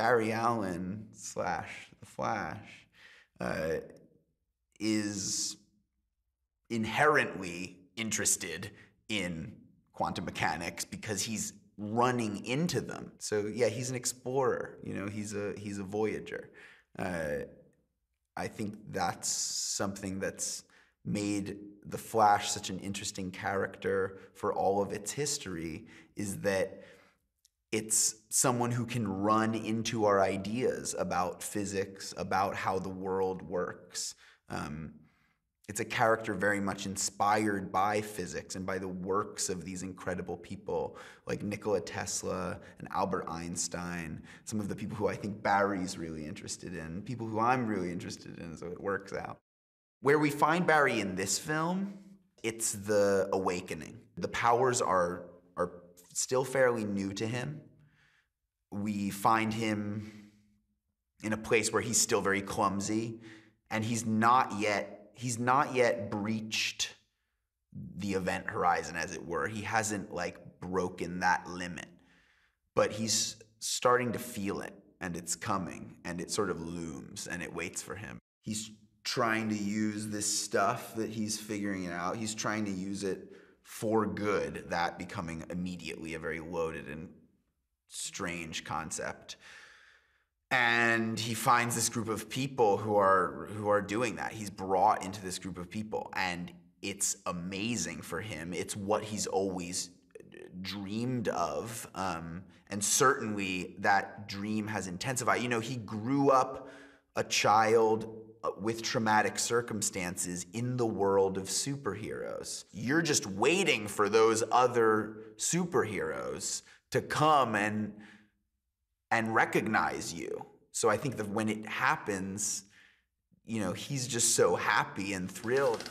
Barry Allen slash the Flash uh, is inherently interested in quantum mechanics because he's running into them. So yeah, he's an explorer. You know, he's a he's a voyager. Uh, I think that's something that's made the Flash such an interesting character for all of its history. Is that it's someone who can run into our ideas about physics, about how the world works. Um, it's a character very much inspired by physics and by the works of these incredible people like Nikola Tesla and Albert Einstein, some of the people who I think Barry's really interested in, people who I'm really interested in, so it works out. Where we find Barry in this film, it's the awakening. The powers are, are still fairly new to him. We find him in a place where he's still very clumsy and he's not yet he's not yet breached the event horizon as it were he hasn't like broken that limit but he's starting to feel it and it's coming and it sort of looms and it waits for him he's trying to use this stuff that he's figuring it out he's trying to use it for good that becoming immediately a very loaded and strange concept. And he finds this group of people who are who are doing that. He's brought into this group of people and it's amazing for him. It's what he's always dreamed of um, and certainly that dream has intensified. You know he grew up a child Uh, with traumatic circumstances in the world of superheroes you're just waiting for those other superheroes to come and and recognize you. So I think that when it happens, you know, he's just so happy and thrilled.